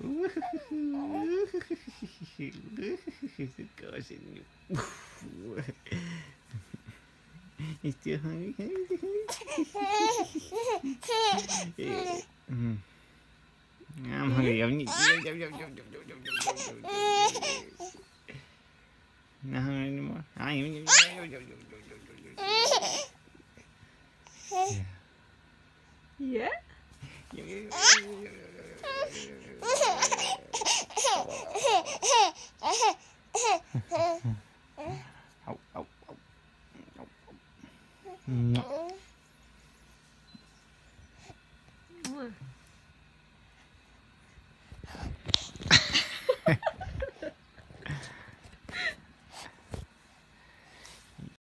Good you still hungry? I'm hungry. I'm not hungry anymore. I am. Yeah? Ấu, ấu, ấu. Ấu, ấu.